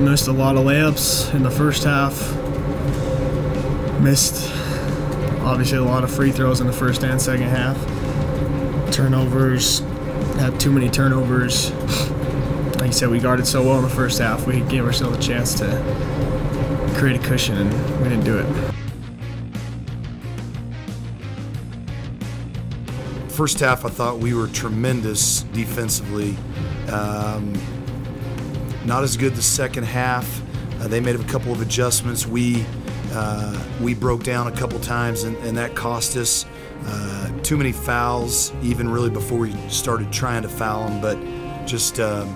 Missed a lot of layups in the first half. Missed obviously a lot of free throws in the first and second half. Turnovers, had too many turnovers. Like I said, we guarded so well in the first half. We gave ourselves a chance to create a cushion, and we didn't do it. First half, I thought we were tremendous defensively. Um, not as good the second half. Uh, they made a couple of adjustments. We uh, we broke down a couple times, and, and that cost us. Uh, too many fouls, even really before we started trying to foul them. But just um,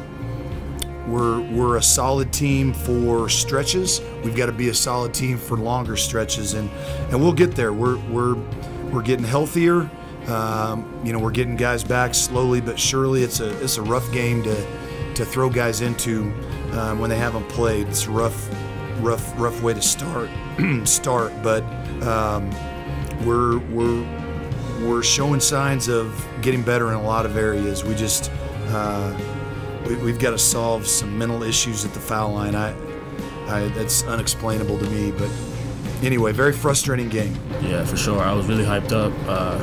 we're we're a solid team for stretches. We've got to be a solid team for longer stretches, and and we'll get there. We're we're we're getting healthier. Um, you know, we're getting guys back slowly but surely. It's a it's a rough game to to throw guys into um, when they haven't played. It's a rough rough rough way to start start, but um, we're we're we're showing signs of getting better in a lot of areas. We just uh, we, have got to solve some mental issues at the foul line. I, I that's unexplainable to me, but anyway, very frustrating game. Yeah, for sure. I was really hyped up. Uh,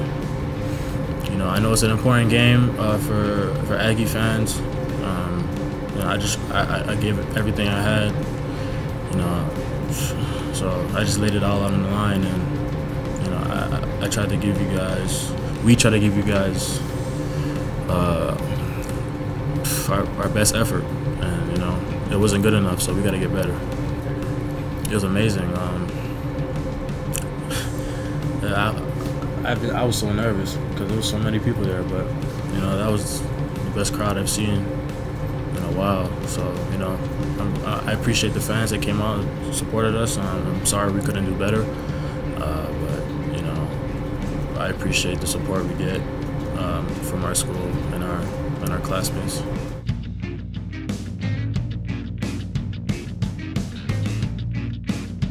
you know, I know it's an important game uh, for for Aggie fans. I just I, I gave everything I had. You know, so I just laid it all on the line, and you know, I, I tried to give you guys. We try to give you guys uh, our, our best effort, and you know, it wasn't good enough. So we got to get better. It was amazing. Um, I, been, I was so nervous because there was so many people there, but you know that was the best crowd I've seen a while. So you know, I'm, i appreciate the fans that came out and supported us. Um, I'm sorry we couldn't do better, uh, but you know, I appreciate the support we get um, from our school and our and our classmates.